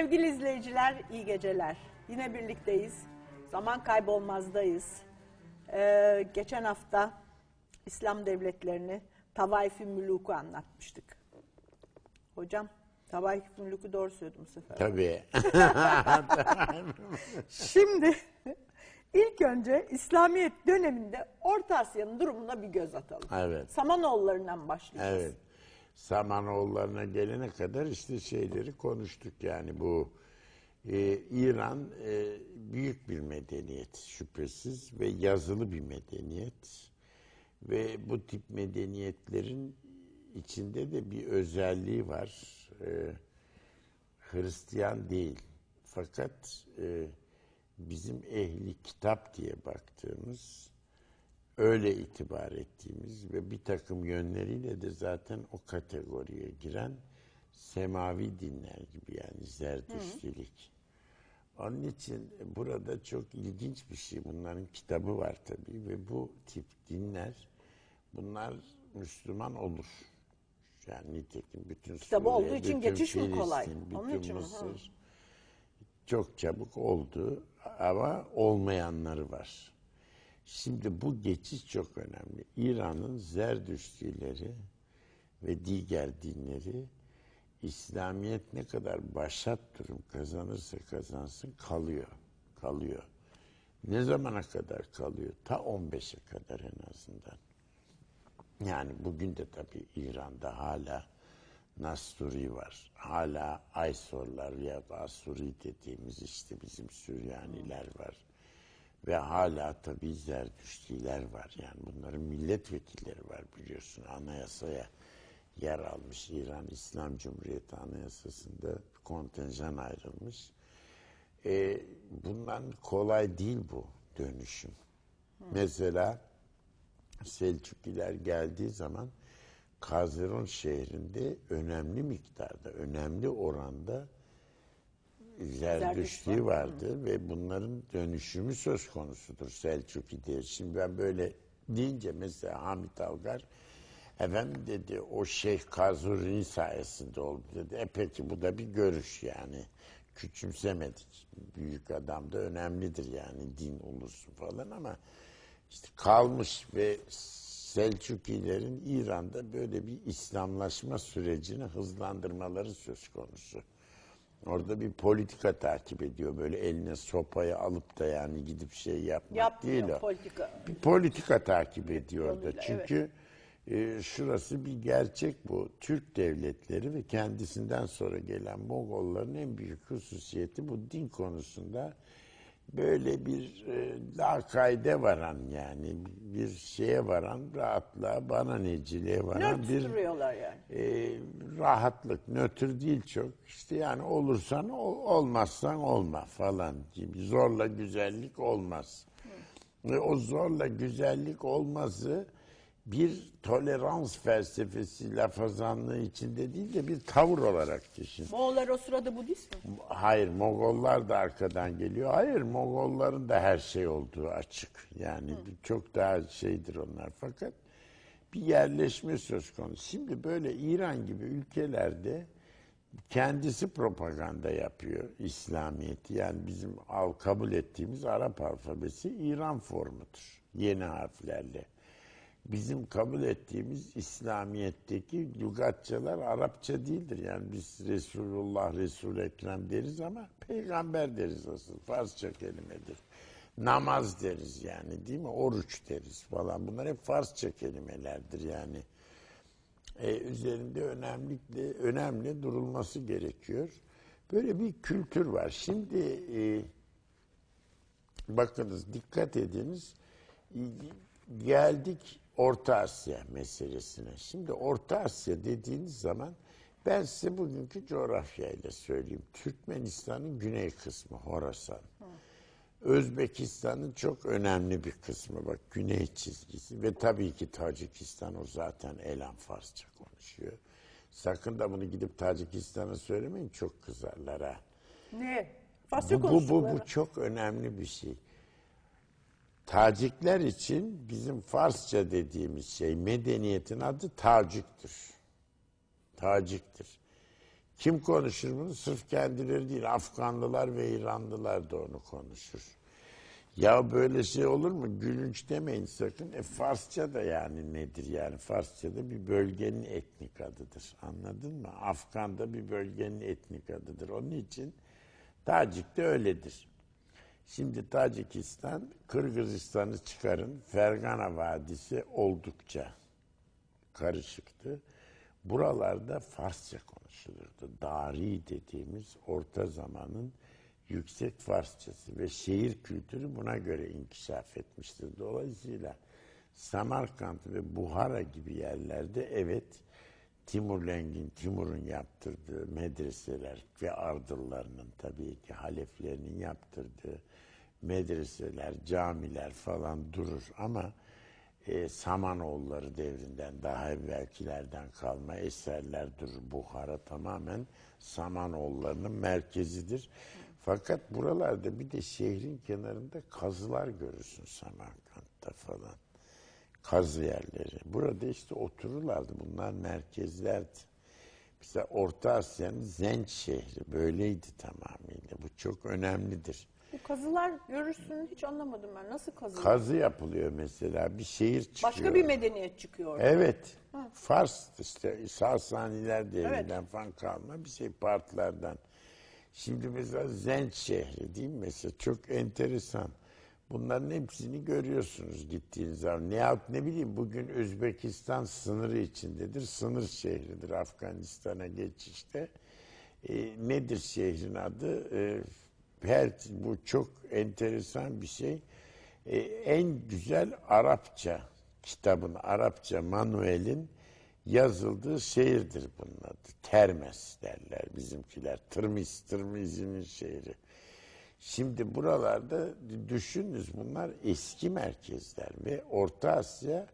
Sevgili izleyiciler, iyi geceler. Yine birlikteyiz. Zaman kaybolmazdayız. Ee, geçen hafta İslam devletlerini Tavaif-i Müluk'u anlatmıştık. Hocam, Tavaif-i Müluk'u doğru söyledim bu sefer. Tabii. Şimdi ilk önce İslamiyet döneminde Orta Asya'nın durumuna bir göz atalım. Evet. Samanoğullarından başlayacağız. evet. Samanoğullarına gelene kadar işte şeyleri konuştuk yani bu e, İran e, büyük bir medeniyet şüphesiz ve yazılı bir medeniyet ve bu tip medeniyetlerin içinde de bir özelliği var. E, Hristiyan değil. Fakat e, bizim ehli kitap diye baktığımız, öyle itibar ettiğimiz ve bir takım yönleriyle de zaten o kategoriye giren semavi dinler gibi yani zerdüştilik. Onun için burada çok ilginç bir şey. Bunların kitabı var tabii ve bu tip dinler bunlar Müslüman olur. Yani nitekim bütün Kitabı Suriye, olduğu için bütün geçiş mi kolay? Filistin, Onun bütün için mi? Mısır çok çabuk oldu ama olmayanları var. Şimdi bu geçiş çok önemli. İran'ın Zerdüştileri ve diğer dinleri İslamiyet ne kadar başat durum kazanırsa kazansın kalıyor. Kalıyor. Ne zamana kadar kalıyor? Ta 15'e kadar en azından. Yani bugün de tabii İran'da hala Nasturi var. Hala Aysorlar ya da Asuri dediğimiz işte bizim Süryaniler var. Ve hala tabii Zerdüştiler var. Yani bunların milletvekilleri var biliyorsun. Anayasaya yer almış İran İslam Cumhuriyeti Anayasası'nda kontenjan ayrılmış. E, bundan kolay değil bu dönüşüm. Mesela Selçukliler geldiği zaman Kazırun şehrinde önemli miktarda, önemli oranda Zerdüştü vardı ve bunların dönüşümü söz konusudur Selçuklu diye. Şimdi ben böyle deyince mesela Hamit Algar efendim dedi o Şeyh Kazur'un sayesinde oldu dedi. E peki bu da bir görüş yani. Küçümsemedik. Büyük adam da önemlidir yani din olursun falan ama işte kalmış ve Selçukilerin İran'da böyle bir İslamlaşma sürecini hızlandırmaları söz konusu. Orada bir politika takip ediyor. Böyle eline sopayı alıp da yani gidip şey yapmak Yapmıyor değil o. politika. Bir politika takip ediyor orada. Yoluyla, Çünkü e, şurası bir gerçek bu. Türk devletleri ve kendisinden sonra gelen Mogolların en büyük hususiyeti bu din konusunda böyle bir e, lakayde varan yani bir şeye varan rahatlığa, bana neciliğe varan Nötr bir duruyorlar yani. e, rahatlık, nötr değil çok. İşte yani olursan ol, olmazsan olma falan gibi. Zorla güzellik olmaz. Ve o zorla güzellik olmazı bir tolerans felsefesi lafazanlığı içinde değil de bir tavır olarak düşün. Moğollar o sırada Budist mi? Hayır Mogollar da arkadan geliyor. Hayır Mogolların da her şey olduğu açık. Yani çok daha şeydir onlar fakat bir yerleşme söz konusu. Şimdi böyle İran gibi ülkelerde kendisi propaganda yapıyor İslamiyet'i. Yani bizim al kabul ettiğimiz Arap alfabesi İran formudur. Yeni harflerle. Bizim kabul ettiğimiz İslamiyet'teki lügatçalar Arapça değildir. Yani biz Resulullah, Resul Ekrem deriz ama peygamber deriz asıl. Farsça kelimedir. Namaz deriz yani değil mi? Oruç deriz falan. Bunlar hep Farsça kelimelerdir yani. Ee, üzerinde önemlikle önemli durulması gerekiyor. Böyle bir kültür var. Şimdi e, bakınız dikkat ediniz. Geldik Orta Asya meselesine. Şimdi Orta Asya dediğiniz zaman ben size bugünkü coğrafyayla söyleyeyim. Türkmenistan'ın güney kısmı Horasan. Özbekistan'ın çok önemli bir kısmı bak güney çizgisi ve tabii ki Tacikistan o zaten elan Farsça konuşuyor. Sakın da bunu gidip Tacikistan'a söylemeyin çok kızarlar ha. Ne? Farsça Bu, bu, bu, bu çok önemli bir şey. Tacikler için bizim Farsça dediğimiz şey medeniyetin adı Tacik'tir. Tacik'tir. Kim konuşur bunu? Sırf kendileri değil. Afganlılar ve İranlılar da onu konuşur. Ya böyle şey olur mu? Gülünç demeyin sakın. E Farsça da yani nedir yani? Farsça da bir bölgenin etnik adıdır. Anladın mı? Afgan da bir bölgenin etnik adıdır. Onun için Tacik de öyledir. Şimdi Tacikistan, Kırgızistan'ı çıkarın. Fergana Vadisi oldukça karışıktı. Buralarda Farsça konuşulurdu. Dari dediğimiz orta zamanın yüksek Farsçası ve şehir kültürü buna göre inkişaf etmiştir. Dolayısıyla Samarkand ve Buhara gibi yerlerde evet Timur Lengin, Timur'un yaptırdığı medreseler ve ardıllarının tabii ki haleflerinin yaptırdığı medreseler, camiler falan durur ama e, Samanoğulları devrinden daha evvelkilerden kalma eserler durur. Buhara tamamen Samanoğullarının merkezidir. Fakat buralarda bir de şehrin kenarında kazılar görürsün Samarkand'da falan. Kazı yerleri. Burada işte otururlardı. Bunlar merkezlerdi. Mesela Orta Asya'nın Zenç şehri böyleydi tamamıyla. Bu çok önemlidir. Bu kazılar görürsün hiç anlamadım ben. Nasıl kazılar? Kazı yapılıyor mesela. Bir şehir çıkıyor. Başka bir medeniyet çıkıyor. orada. Evet. Fars işte Sasaniler devrinden falan kalma bir şey partlardan. Şimdi mesela Zenç şehri değil mi? Mesela çok enteresan. Bunların hepsini görüyorsunuz gittiğiniz zaman. Ne ne bileyim bugün Özbekistan sınırı içindedir. Sınır şehridir Afganistan'a geçişte. E, nedir şehrin adı? E, her, bu çok enteresan bir şey. E, en güzel Arapça kitabın, Arapça manuelin yazıldığı şehirdir bunun adı. Termes derler bizimkiler. Tırmis, Tırmizi'nin şehri. Şimdi buralarda düşününüz bunlar eski merkezler ve Orta Asya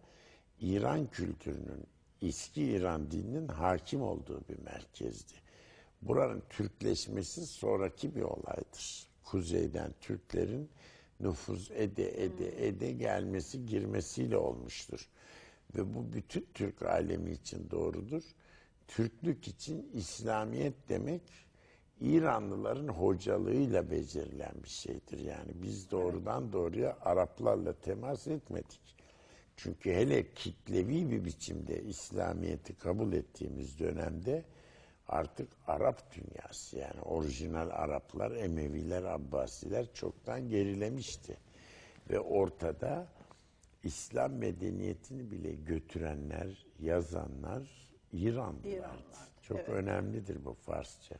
İran kültürünün, eski İran dininin hakim olduğu bir merkezdi. Buranın Türkleşmesi sonraki bir olaydır. Kuzeyden Türklerin nüfuz ede ede ede gelmesi girmesiyle olmuştur. Ve bu bütün Türk alemi için doğrudur. Türklük için İslamiyet demek İranlıların hocalığıyla becerilen bir şeydir. Yani biz doğrudan doğruya Araplarla temas etmedik. Çünkü hele kitlevi bir biçimde İslamiyet'i kabul ettiğimiz dönemde artık Arap dünyası yani orijinal Araplar, Emeviler, Abbasiler çoktan gerilemişti. Ve ortada İslam medeniyetini bile götürenler, yazanlar İranlılardı. İranlılardı, Çok evet. önemlidir bu Farsça.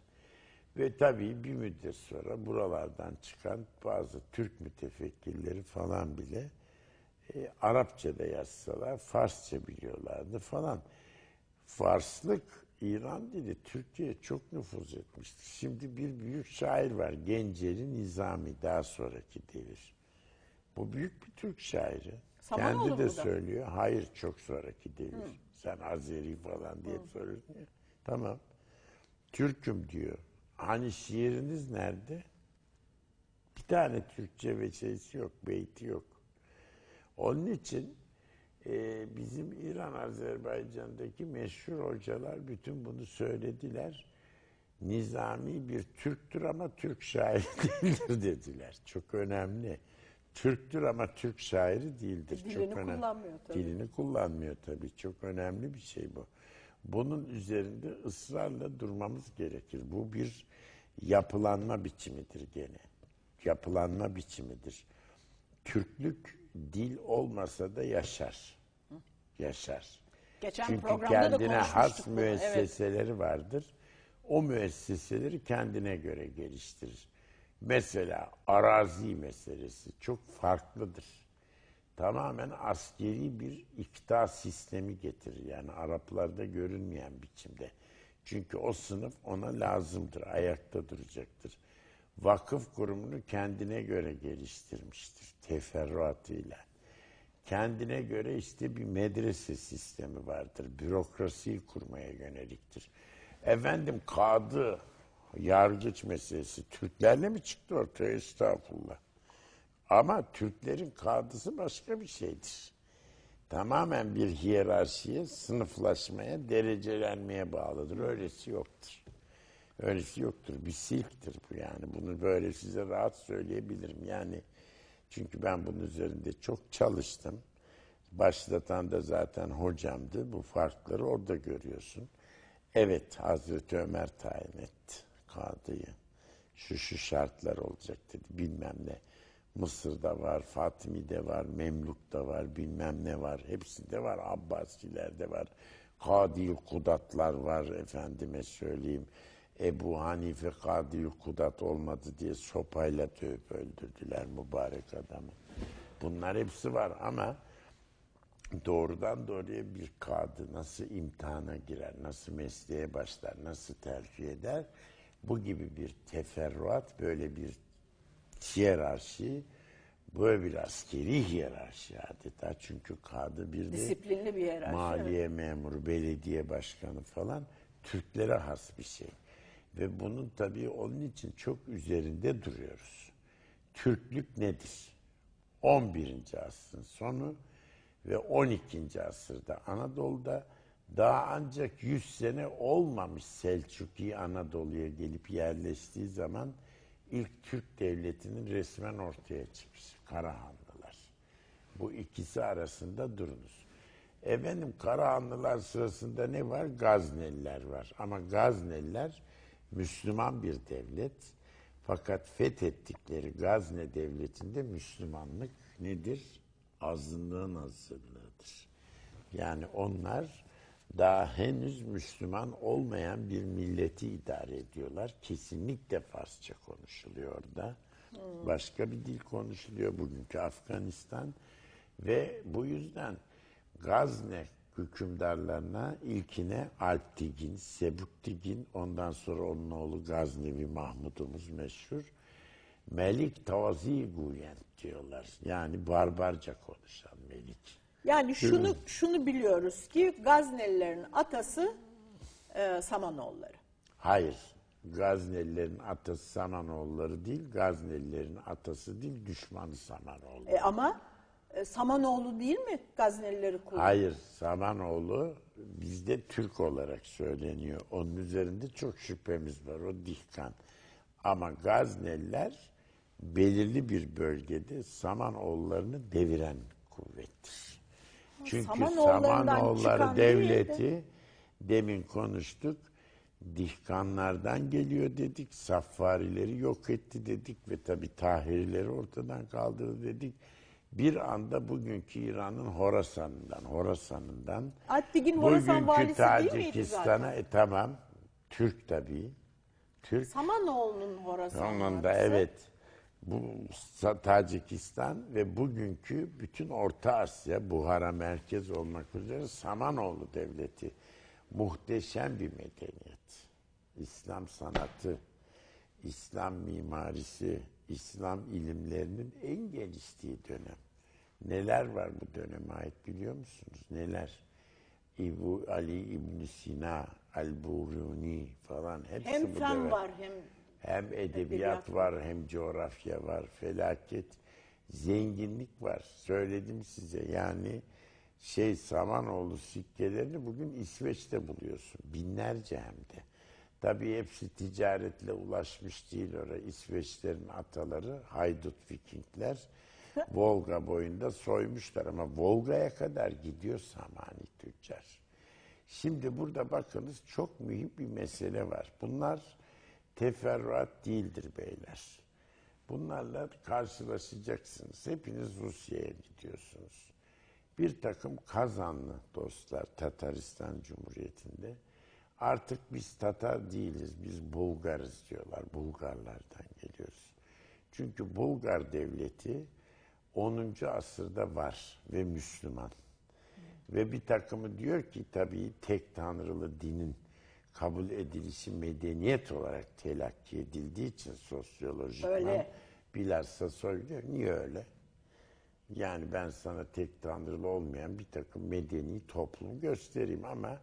Ve tabii bir müddet sonra buralardan çıkan bazı Türk mütefekkirleri falan bile e, Arapça da yazsalar Farsça biliyorlardı falan. Farslık İran dili Türkiye'ye çok nüfuz etmiştir. Şimdi bir büyük şair var Genceli Nizami daha sonraki devir. Bu büyük bir Türk şairi. Samanoğlu Kendi de mu bu da? söylüyor. Hayır çok sonraki devir. Sen Azeri falan diye soruyorsun ya. Tamam. Türk'üm diyor. Hani şiiriniz nerede? Bir tane Türkçe ve şeysi yok, beyti yok. Onun için e, bizim İran Azerbaycan'daki meşhur hocalar bütün bunu söylediler. Nizami bir Türktür ama Türk şairi değildir dediler. Çok önemli. Türktür ama Türk şairi değildir. Dilini Çok önemli. kullanmıyor tabii. Dilini kullanmıyor tabii. Çok önemli bir şey bu. Bunun üzerinde ısrarla durmamız gerekir. Bu bir yapılanma biçimidir gene. Yapılanma biçimidir. Türklük dil olmasa da yaşar. Yaşar. Geçen Çünkü kendine has bunu, evet. müesseseleri vardır. O müesseseleri kendine göre geliştirir. Mesela arazi meselesi çok farklıdır. Tamamen askeri bir iktidar sistemi getirir. Yani Araplarda görünmeyen biçimde. Çünkü o sınıf ona lazımdır, ayakta duracaktır. Vakıf kurumunu kendine göre geliştirmiştir, teferruatıyla. Kendine göre işte bir medrese sistemi vardır, bürokrasiyi kurmaya yöneliktir. Efendim kadı, yargıç meselesi Türklerle mi çıktı ortaya estağfurullah. Ama Türklerin kadısı başka bir şeydir. Tamamen bir hiyerarşiye, sınıflaşmaya, derecelenmeye bağlıdır. Öylesi yoktur. Öylesi yoktur. Bir silktir bu yani. Bunu böyle size rahat söyleyebilirim. Yani çünkü ben bunun üzerinde çok çalıştım. Başlatan da zaten hocamdı. Bu farkları orada görüyorsun. Evet Hazreti Ömer tayin etti kadıyı. Şu şu şartlar olacak dedi bilmem ne. Mısır'da var, Fatimi'de var, Memluk'ta var, bilmem ne var. Hepsinde var, Abbasiler'de var. Kadil Kudatlar var efendime söyleyeyim. Ebu Hanife Kadil Kudat olmadı diye sopayla dövüp öldürdüler mübarek adamı. Bunlar hepsi var ama doğrudan doğruya bir kadı nasıl imtihana girer, nasıl mesleğe başlar, nasıl tercih eder? Bu gibi bir teferruat, böyle bir hiyerarşi, böyle bir askeri hiyerarşi adeta. Çünkü kadı bir de Disiplinli bir hiyerarşi. maliye memuru, belediye başkanı falan Türklere has bir şey. Ve bunun tabii onun için çok üzerinde duruyoruz. Türklük nedir? 11. asrın sonu ve 12. asırda Anadolu'da daha ancak 100 sene olmamış Selçuki Anadolu'ya gelip yerleştiği zaman ilk Türk devletinin resmen ortaya çıkmış. Karahanlılar. Bu ikisi arasında durunuz. Efendim Karahanlılar sırasında ne var? Gazneliler var. Ama Gazneliler Müslüman bir devlet. Fakat fethettikleri Gazne devletinde Müslümanlık nedir? Azınlığın azınlığıdır. Yani onlar daha henüz Müslüman olmayan bir milleti idare ediyorlar. Kesinlikle Farsça konuşuluyor orada. Başka bir dil konuşuluyor bugünkü Afganistan. Ve bu yüzden Gazne hükümdarlarına ilkine Alptigin, Sebuktigin, ondan sonra onun oğlu Gaznevi Mahmud'umuz meşhur. Melik Tazi Guyen diyorlar. Yani barbarca konuşan Melik. Yani şunu şunu biliyoruz ki Gaznelilerin atası e, Samanoğulları. Hayır. Gaznelilerin atası Samanoğulları değil, Gaznelilerin atası değil, düşmanı Samanoğlu. E, ama e, Samanoğlu değil mi Gaznelileri kurdu? Hayır, Samanoğlu bizde Türk olarak söyleniyor. Onun üzerinde çok şüphemiz var, o Dihkan. Ama Gazneliler belirli bir bölgede Samanoğullarını deviren kuvvettir. Çünkü Samanoğulları de- devleti demin konuştuk. Dihkanlardan geliyor dedik, Saffarileri yok etti dedik ve tabi Tahirileri ortadan kaldırdı dedik. Bir anda bugünkü İran'ın Horasan'ından, Horasan'ından Alptigin Horasan bugünkü valisi değil miydi Tacikistan'a zaten? e, tamam Türk tabii. Türk Samanoğlu'nun Horasan Sonunda evet. Bu Sa- Tacikistan ve bugünkü bütün Orta Asya, Buhara merkez olmak üzere Samanoğlu Devleti muhteşem bir medeniyet. İslam sanatı, İslam mimarisi, İslam ilimlerinin en geliştiği dönem. Neler var bu döneme ait biliyor musunuz? Neler? İbu Ali İbn Sina, Al-Buruni falan hepsi Hem bu fen dönem. var hem Hem edebiyat Edebiyat var, hem coğrafya var, felaket, zenginlik var. Söyledim size yani şey Samanoğlu sikkelerini bugün İsveç'te buluyorsun. Binlerce hem de. Tabii hepsi ticaretle ulaşmış değil oraya. İsveçlerin ataları haydut vikingler. Volga boyunda soymuşlar ama Volga'ya kadar gidiyor Samani tüccar. Şimdi burada bakınız çok mühim bir mesele var. Bunlar teferruat değildir beyler. Bunlarla karşılaşacaksınız. Hepiniz Rusya'ya gidiyorsunuz. Bir takım kazanlı dostlar Tataristan Cumhuriyeti'nde. Artık biz Tatar değiliz, biz Bulgarız diyorlar. Bulgarlardan geliyoruz. Çünkü Bulgar devleti 10. asırda var ve Müslüman. Ve bir takımı diyor ki tabii tek tanrılı dinin kabul edilişi medeniyet olarak telakki edildiği için sosyolojikman Öyle. bilhassa söylüyor. Niye öyle? Yani ben sana tek tanrılı olmayan bir takım medeni toplum göstereyim ama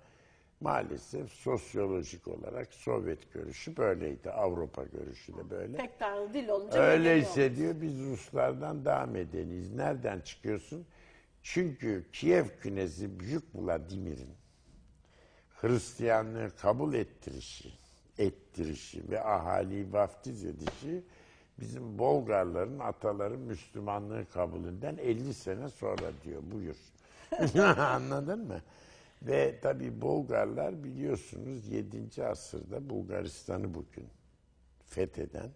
maalesef sosyolojik olarak Sovyet görüşü böyleydi. Avrupa görüşü de böyle. tek tanrı dil olunca Öyleyse diyor biz Ruslardan daha medeniyiz. Nereden çıkıyorsun? Çünkü Kiev künezi Büyük Vladimir'in Hristiyanlığı kabul ettirişi ettirişi ve ahaliyi vaftiz edişi bizim Bolgarların ataları Müslümanlığı kabulünden 50 sene sonra diyor. Buyur. Anladın mı? Ve tabi Bolgarlar biliyorsunuz 7. asırda Bulgaristan'ı bugün fetheden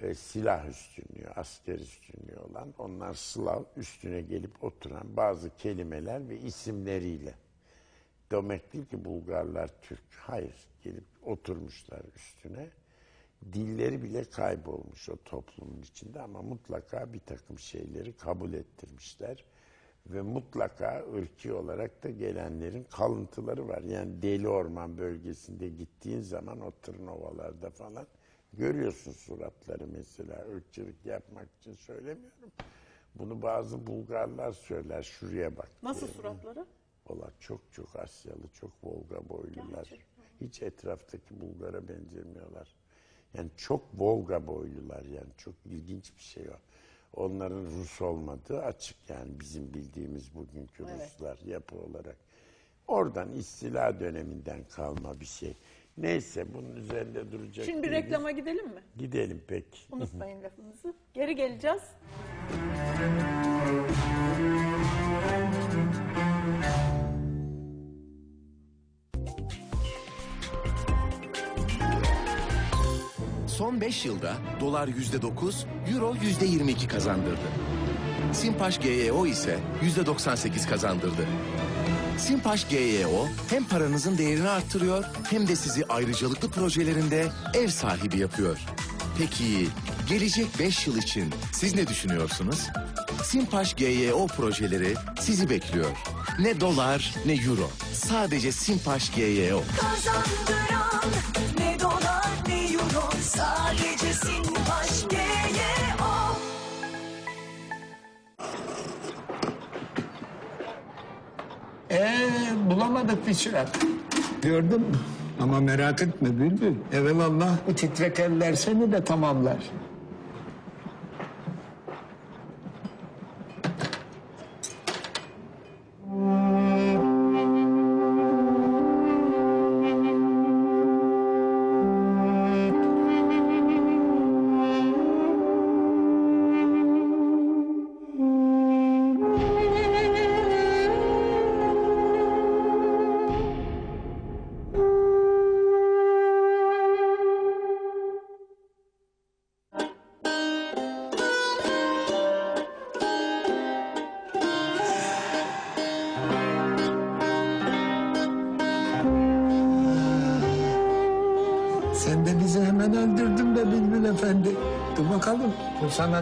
e, silah üstünlüğü, asker üstünlüğü olan onlar Slav üstüne gelip oturan bazı kelimeler ve isimleriyle. Demek değil ki Bulgarlar Türk. Hayır. Gelip oturmuşlar üstüne. Dilleri bile kaybolmuş o toplumun içinde ama mutlaka bir takım şeyleri kabul ettirmişler. Ve mutlaka ırki olarak da gelenlerin kalıntıları var. Yani Deli Orman bölgesinde gittiğin zaman o Tırnovalarda falan görüyorsun suratları mesela. Irkçılık yapmak için söylemiyorum. Bunu bazı Bulgarlar söyler. Şuraya bak. Nasıl diye. suratları? Valla çok çok Asyalı, çok Volga boylular. Hiç etraftaki Bulgar'a benzemiyorlar. Yani çok Volga boylular yani çok ilginç bir şey o. Onların Rus olmadığı açık yani bizim bildiğimiz bugünkü Ruslar yapı olarak. Oradan istila döneminden kalma bir şey. Neyse bunun üzerinde duracak Şimdi bir değiliz. reklama gidelim mi? Gidelim pek. Unutmayın lafınızı. Geri geleceğiz. Son 5 yılda dolar %9, euro %22 kazandırdı. Simpaş GEO ise %98 kazandırdı. Simpaş GEO hem paranızın değerini arttırıyor hem de sizi ayrıcalıklı projelerinde ev sahibi yapıyor. Peki gelecek 5 yıl için siz ne düşünüyorsunuz? Simpaş GEO projeleri sizi bekliyor. Ne dolar ne euro. Sadece Simpaş GEO. kazandıran bulamadık bir çırak. Gördün mü? Ama merak etme Bülbül. Evelallah bu titrek eller seni de tamamlar.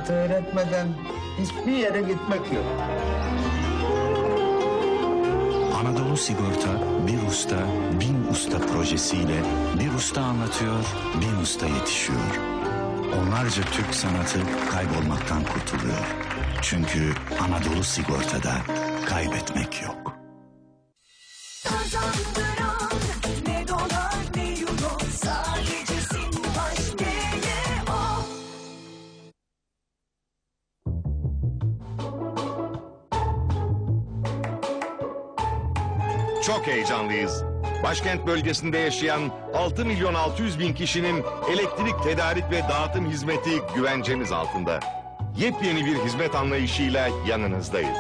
Sanatı öğretmeden hiçbir yere gitmek yok. Anadolu Sigorta bir usta bin usta projesiyle bir usta anlatıyor bin usta yetişiyor. Onlarca Türk sanatı kaybolmaktan kurtuluyor. Çünkü Anadolu Sigorta'da kaybetmek yok. Çok heyecanlıyız. Başkent bölgesinde yaşayan 6 milyon 600 bin kişinin elektrik tedarik ve dağıtım hizmeti güvencemiz altında. Yepyeni bir hizmet anlayışıyla yanınızdayız.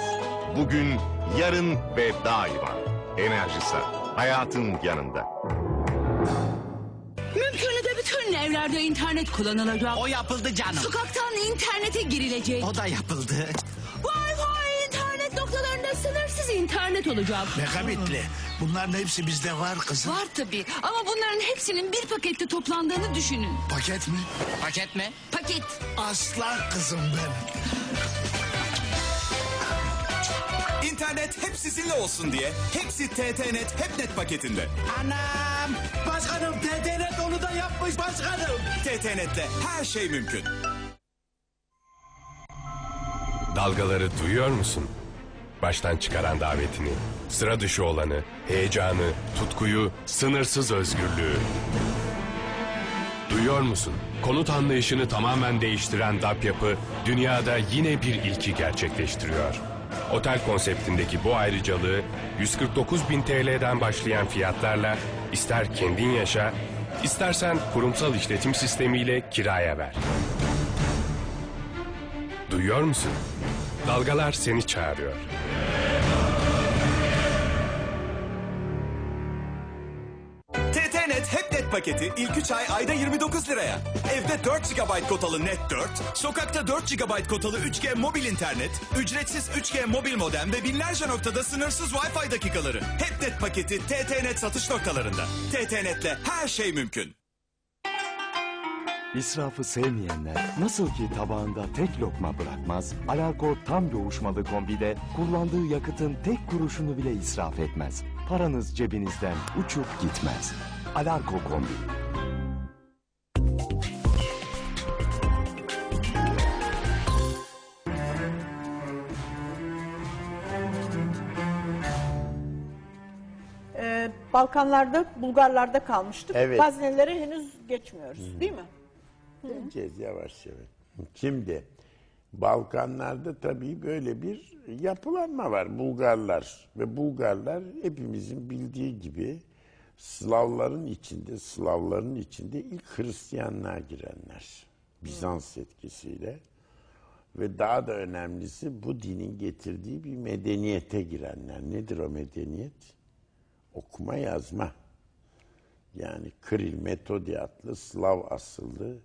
Bugün, yarın ve daima. Enerjisa, hayatın yanında. Mümkünü de bütün evlerde internet kullanılacak. O yapıldı canım. Sokaktan internete girilecek. O da yapıldı. Sınırsız internet olacak. Megabitli. Bunların hepsi bizde var kızım. Var tabii ama bunların hepsinin bir pakette toplandığını düşünün. Paket mi? Paket mi? Paket. Aslan kızım benim. İnternet hep sizinle olsun diye hepsi TTNet HepNet paketinde. Anam. Başkanım TTNet onu da yapmış başkanım. TTNet'le her şey mümkün. Dalgaları duyuyor musun? Baştan çıkaran davetini, sıra dışı olanı, heyecanı, tutkuyu, sınırsız özgürlüğü. Duyuyor musun? Konut anlayışını tamamen değiştiren DAP yapı dünyada yine bir ilki gerçekleştiriyor. Otel konseptindeki bu ayrıcalığı 149 bin TL'den başlayan fiyatlarla ister kendin yaşa, İstersen kurumsal işletim sistemiyle kiraya ver. Duyuyor musun? Dalgalar seni çağırıyor. TTNet HepNet paketi ilk 3 ay ayda 29 liraya. Evde 4 GB kotalı Net 4, sokakta 4 GB kotalı 3G mobil internet, ücretsiz 3G mobil modem ve binlerce noktada sınırsız Wi-Fi dakikaları. HepNet paketi TTNet satış noktalarında. TTNet'le her şey mümkün. İsrafı sevmeyenler nasıl ki tabağında tek lokma bırakmaz, Alarko tam yoğuşmalı kombide kullandığı yakıtın tek kuruşunu bile israf etmez. Paranız cebinizden uçup gitmez. Alarko kombi. Ee, Balkanlarda, Bulgarlarda kalmıştık. Evet. Gaznelere henüz geçmiyoruz değil mi? Geleceğiz yavaş yavaş. Şimdi Balkanlarda tabii böyle bir yapılanma var. Bulgarlar ve Bulgarlar hepimizin bildiği gibi Slavların içinde, Slavların içinde ilk Hristiyanlığa girenler. Bizans etkisiyle. Ve daha da önemlisi bu dinin getirdiği bir medeniyete girenler. Nedir o medeniyet? Okuma yazma. Yani Kiril Metodi adlı Slav asıllı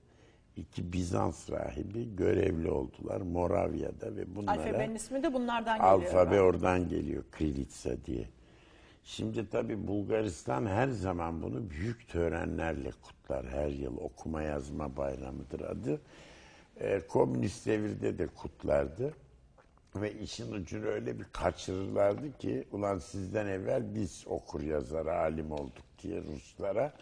iki Bizans rahibi görevli oldular Moravya'da ve bunlara Alfabenin ismi de bunlardan geliyor. alfabe oradan geliyor Kirilitsa diye. Şimdi tabi Bulgaristan her zaman bunu büyük törenlerle kutlar. Her yıl okuma yazma bayramıdır adı. Ee, komünist devirde de kutlardı. Ve işin ucunu öyle bir kaçırırlardı ki ulan sizden evvel biz okur yazar alim olduk diye Ruslara.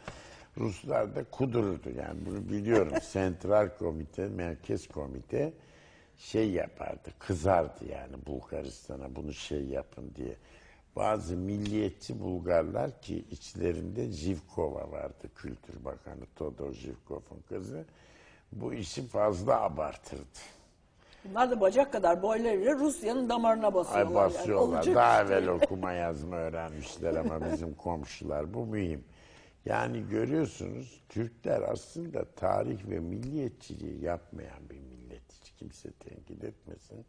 Ruslar da kudururdu yani bunu biliyorum. Sentral komite, merkez komite şey yapardı, kızardı yani Bulgaristan'a bunu şey yapın diye. Bazı milliyetçi Bulgarlar ki içlerinde Zivkova vardı, Kültür Bakanı Todor Zivkov'un kızı. Bu işi fazla abartırdı. Bunlar da bacak kadar boylarıyla Rusya'nın damarına basıyorlar. Ay yani. basıyorlar. Olacak Daha iş değil. evvel okuma yazma öğrenmişler ama bizim komşular. Bu mühim. Yani görüyorsunuz Türkler aslında tarih ve milliyetçiliği yapmayan bir millet. Hiç kimse tenkit etmesin.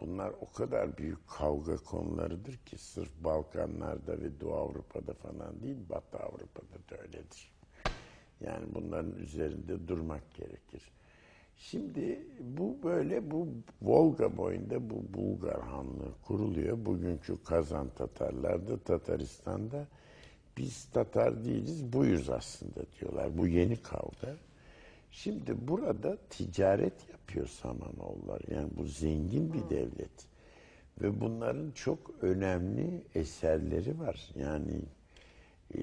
Bunlar o kadar büyük kavga konularıdır ki sırf Balkanlarda ve Doğu Avrupa'da falan değil, Batı Avrupa'da da öyledir. Yani bunların üzerinde durmak gerekir. Şimdi bu böyle bu Volga boyunda bu Bulgar Hanlığı kuruluyor. Bugünkü Kazan Tatarlarda, Tataristan'da biz Tatar değiliz, buyuz aslında diyorlar. Bu yeni kavga. Şimdi burada ticaret yapıyor Samanoğullar. Yani bu zengin bir devlet. Ve bunların çok önemli eserleri var. Yani e,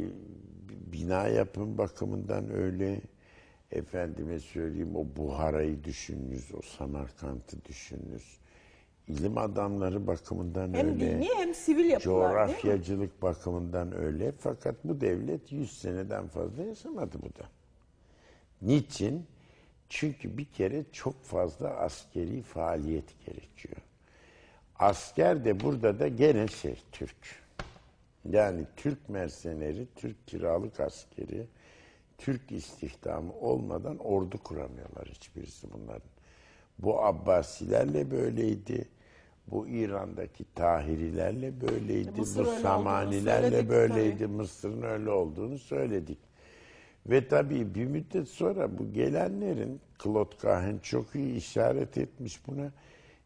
bina yapım bakımından öyle, efendime söyleyeyim o Buhara'yı düşününüz, o Samarkand'ı düşününüz. İlim adamları bakımından Hem öyle. dini hem sivil yapılar? Coğrafyacılık bakımından öyle. Fakat bu devlet 100 seneden fazla yaşamadı bu da. Niçin? Çünkü bir kere çok fazla askeri faaliyet gerekiyor. Asker de burada da gene şey Türk. Yani Türk merseneri, Türk kiralık askeri, Türk istihdamı olmadan ordu kuramıyorlar hiçbirisi bunların. Bu Abbasilerle böyleydi. Bu İran'daki Tahirilerle böyleydi. Mısır bu Samanilerle böyleydi. Mısır'ın öyle olduğunu söyledik. Ve tabii bir müddet sonra bu gelenlerin Claude Cahen çok iyi işaret etmiş buna.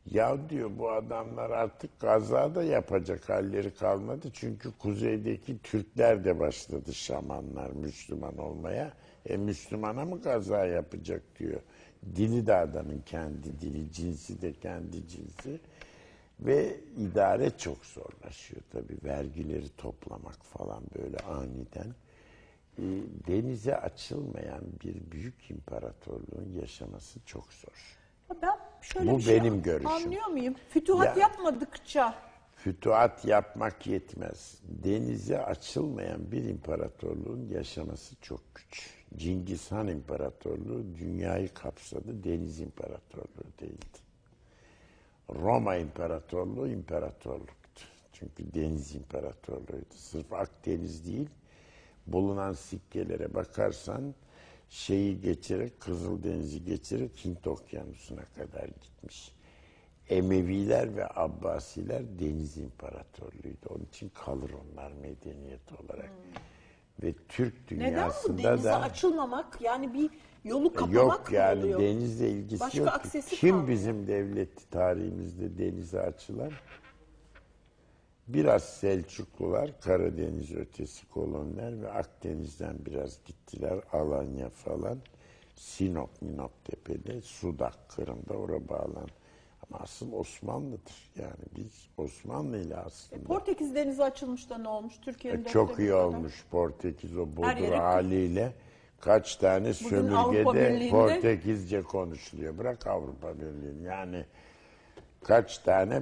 Ya diyor bu adamlar artık kaza da yapacak halleri kalmadı. Çünkü kuzeydeki Türkler de başladı şamanlar Müslüman olmaya. E Müslümana mı kaza yapacak diyor. Dili de adamın kendi dili, cinsi de kendi cinsi. Ve idare çok zorlaşıyor tabii. Vergileri toplamak falan böyle aniden. E, denize açılmayan bir büyük imparatorluğun yaşaması çok zor. Ben şöyle Bu bir şey benim görüşüm. anlıyor muyum? Fütuhat Ya- yapmadıkça Fütuhat yapmak yetmez. Denize açılmayan bir imparatorluğun yaşaması çok güç. Cengiz Han İmparatorluğu dünyayı kapsadı, deniz imparatorluğu değildi. Roma İmparatorluğu imparatorluktu. Çünkü deniz imparatorluğuydu. Sırf Akdeniz değil, bulunan sikkelere bakarsan şeyi geçerek Kızıldeniz'i geçerek Hint Okyanusu'na kadar gitmiş. Emeviler ve Abbasiler deniz imparatorluğuydu. Onun için kalır onlar medeniyet olarak. Ve Türk Hmm. Neden bu dünyasında denize da açılmamak? Yani bir yolu kapamak yok mı yani oluyor? denizle ilgisi Başka yok. ki. aksesi Kim kalmıyor. bizim devlet tarihimizde denize açılan? Biraz Selçuklular, Karadeniz ötesi koloniler ve Akdeniz'den biraz gittiler. Alanya falan. Sinop, Minop Tepe'de, Sudak, Kırım'da oraya bağlan. Ama asıl Osmanlı'dır. Yani biz Osmanlı ile aslında. Portekiz denizi açılmış da ne olmuş? Türkiye'nin E, Çok iyi kadar. olmuş Portekiz o Her bodur yere- haliyle. Kaç tane sömürgede Portekizce konuşuluyor. Bırak Avrupa Birliği'ni. Yani kaç tane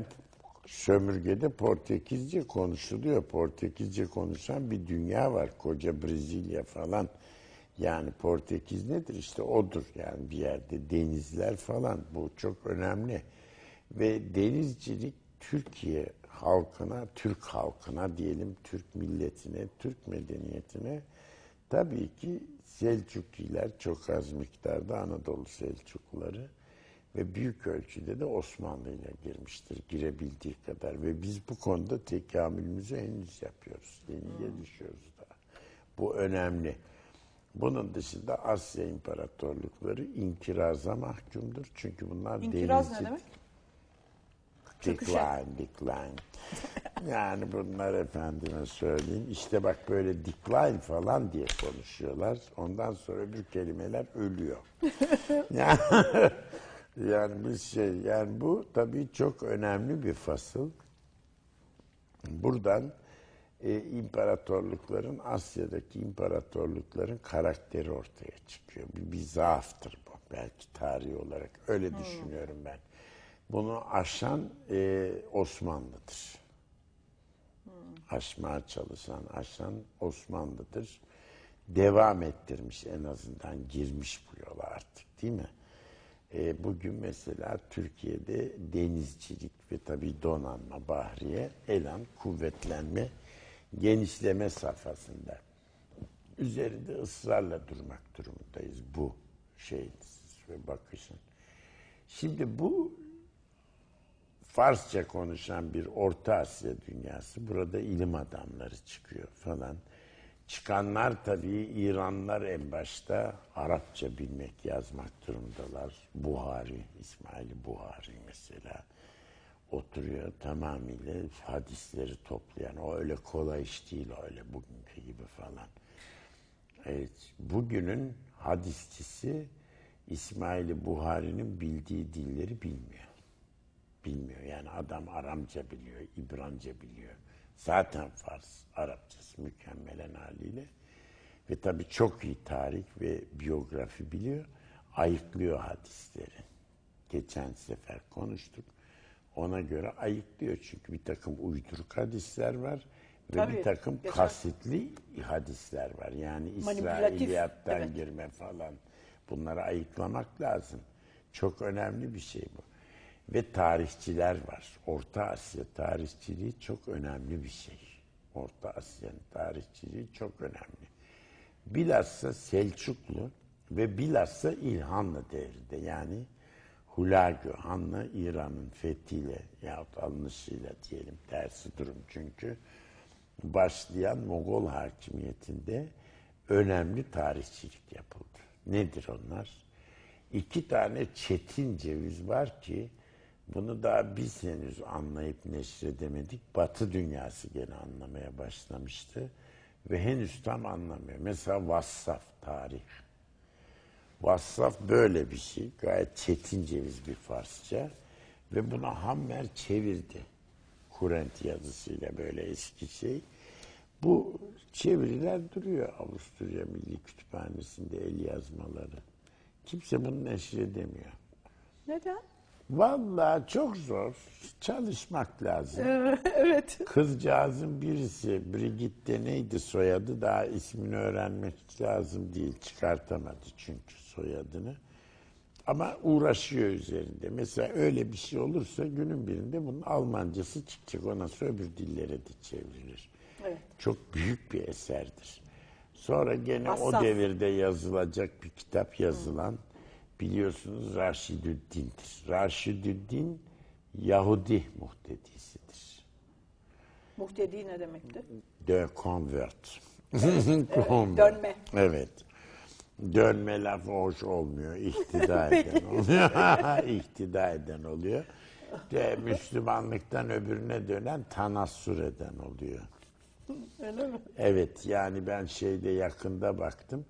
sömürgede Portekizce konuşuluyor. Portekizce konuşan bir dünya var. Koca Brezilya falan. Yani Portekiz nedir? İşte odur yani bir yerde denizler falan. Bu çok önemli. Ve denizcilik Türkiye halkına, Türk halkına diyelim, Türk milletine, Türk medeniyetine tabii ki Selçukliler çok az miktarda Anadolu Selçukluları ve büyük ölçüde de Osmanlı ile girmiştir girebildiği kadar ve biz bu konuda tekamülümüzü henüz yapıyoruz. Yeniliğe düşüyoruz daha. Bu önemli. Bunun dışında Asya imparatorlukları inkiraza mahkumdur. Çünkü bunlar İnkiraz ne denizci- demek? Decline, decline. Yani bunlar efendime söyleyeyim. İşte bak böyle decline falan diye konuşuyorlar. Ondan sonra öbür kelimeler ölüyor. yani, yani bir şey yani bu tabii çok önemli bir fasıl. Buradan e, imparatorlukların Asya'daki imparatorlukların karakteri ortaya çıkıyor. Bir, bir zaaftır bu belki tarihi olarak öyle düşünüyorum ben. Bunu aşan e, Osmanlı'dır. Aşmaya çalışan, aşan Osmanlı'dır. Devam ettirmiş en azından girmiş bu yola artık değil mi? E, bugün mesela Türkiye'de denizcilik ve tabii donanma, bahriye, elan, kuvvetlenme, genişleme safhasında. Üzerinde ısrarla durmak durumundayız bu şey ve bakışın. Şimdi bu Farsça konuşan bir Orta Asya dünyası. Burada ilim adamları çıkıyor falan. Çıkanlar tabii İranlar en başta Arapça bilmek, yazmak durumundalar. Buhari, İsmail Buhari mesela oturuyor tamamıyla hadisleri toplayan. O öyle kolay iş değil öyle bugünkü gibi falan. Evet, bugünün hadisçisi İsmail Buhari'nin bildiği dilleri bilmiyor. Bilmiyor yani adam Aramca biliyor, İbranca biliyor. Zaten Fars, Arapçası mükemmelen haliyle. Ve tabii çok iyi tarih ve biyografi biliyor. Ayıklıyor hadisleri. Geçen sefer konuştuk. Ona göre ayıklıyor çünkü bir takım uyduruk hadisler var ve Tabii, bir takım geçen- kasıtlı hadisler var. Yani İsrailiyattan evet. girme falan. Bunları ayıklamak lazım. Çok önemli bir şey bu. Ve tarihçiler var. Orta Asya tarihçiliği çok önemli bir şey. Orta Asya'nın tarihçiliği çok önemli. Bilhassa Selçuklu ve bilhassa İlhanlı devrinde yani Hulagü Hanlı İran'ın fethiyle yahut alınışıyla diyelim tersi durum çünkü başlayan Mogol hakimiyetinde önemli tarihçilik yapıldı. Nedir onlar? İki tane çetin ceviz var ki bunu daha biz henüz anlayıp neşredemedik. Batı dünyası gene anlamaya başlamıştı ve henüz tam anlamıyor. Mesela Vassaf tarih. Vassaf böyle bir şey. Gayet çetin ceviz bir Farsça. Ve buna Hammer çevirdi. Kurent yazısıyla böyle eski şey. Bu çeviriler duruyor Avusturya Milli Kütüphanesi'nde el yazmaları. Kimse bunu neşredemiyor. Neden? Vallahi çok zor. Çalışmak lazım. evet. Kızcağızın birisi Brigitte neydi soyadı daha ismini öğrenmek lazım değil. Çıkartamadı çünkü soyadını. Ama uğraşıyor üzerinde. Mesela öyle bir şey olursa günün birinde bunun Almancası çıkacak. Ondan sonra öbür dillere de çevrilir. Evet. Çok büyük bir eserdir. Sonra gene o Hassas. devirde yazılacak bir kitap yazılan biliyorsunuz Raşidüddin'dir. Raşidüddin Yahudi muhtedisidir. Muhtedi ne demekti? De convert. evet, dönme. Evet. Dönme lafı hoş olmuyor. İhtida eden oluyor. İhtida eden oluyor. De, Müslümanlıktan öbürüne dönen tanassur eden oluyor. Öyle mi? Evet yani ben şeyde yakında baktım.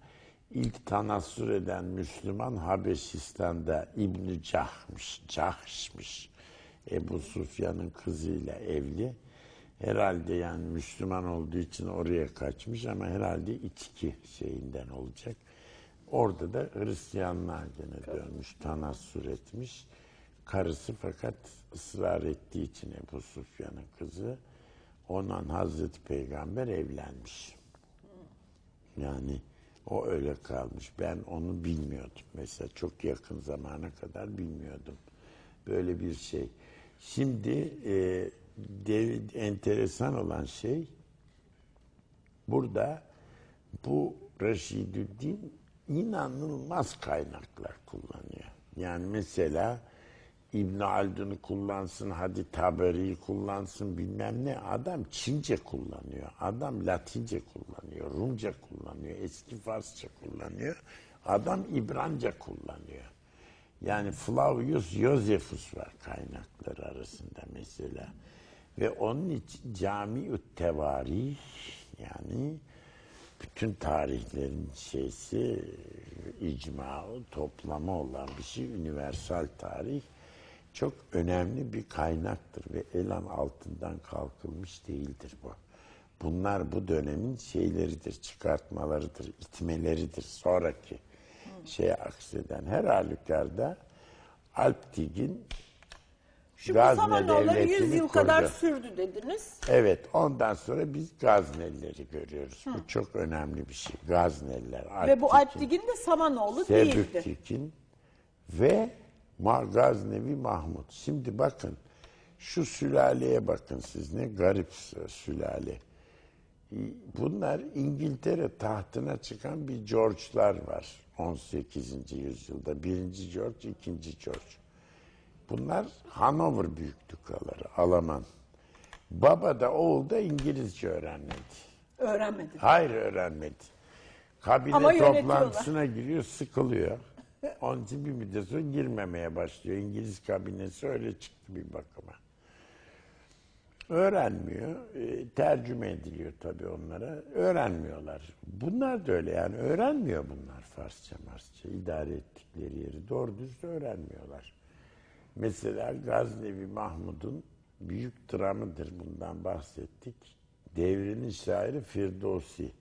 İlk tanassur eden Müslüman Habeşistan'da İbn-i Cah'mış, Cahş'mış. Ebu Sufyan'ın kızıyla evli. Herhalde yani Müslüman olduğu için oraya kaçmış ama herhalde içki şeyinden olacak. Orada da Hristiyanlığa gene dönmüş, tanassur etmiş. Karısı fakat ısrar ettiği için Ebu Sufyan'ın kızı ondan Hazreti Peygamber evlenmiş. Yani o öyle kalmış. Ben onu bilmiyordum. Mesela çok yakın zamana kadar bilmiyordum. Böyle bir şey. Şimdi e, dev- enteresan olan şey burada bu Reşidüddin inanılmaz kaynaklar kullanıyor. Yani mesela İbn Haldun'u kullansın, hadi Taberi'yi kullansın bilmem ne. Adam Çince kullanıyor. Adam Latince kullanıyor. Rumca kullanıyor. Eski Farsça kullanıyor. Adam İbranca kullanıyor. Yani Flavius Josephus var kaynaklar arasında mesela. Ve onun için cami tevarih yani bütün tarihlerin şeysi icma toplama olan bir şey universal tarih çok önemli bir kaynaktır ve elan altından kalkılmış değildir bu. Bunlar bu dönemin şeyleridir, çıkartmalarıdır, itmeleridir. Sonraki şeye akseden her halükarda Alptigin Şu Gazne Samanoğulları 100 devletini yıl kadar kurdu. sürdü dediniz. Evet, ondan sonra biz Gaznelileri görüyoruz. Hı. Bu çok önemli bir şey. Gazneliler, Ve bu Alptigin, de Samanoğlu değildi. Sebüktekin ve Gaznevi Mahmut. Şimdi bakın, şu sülaleye bakın siz ne garip sü- sülale. Bunlar İngiltere tahtına çıkan bir George'lar var 18. yüzyılda. Birinci George, ikinci George. Bunlar Hanover büyüklükleri, Alman. Baba da oğul da İngilizce öğrenmedi. Öğrenmedi. Hayır öğrenmedi. Kabine toplantısına giriyor, sıkılıyor. Onun için bir müddet sonra girmemeye başlıyor. İngiliz kabinesi öyle çıktı bir bakıma. Öğrenmiyor. E, tercüme ediliyor tabii onlara. Öğrenmiyorlar. Bunlar da öyle yani. Öğrenmiyor bunlar Farsça, Marsça. idare ettikleri yeri doğru düz öğrenmiyorlar. Mesela Gaznevi Mahmud'un büyük dramıdır bundan bahsettik. Devrinin şairi Firdevsi.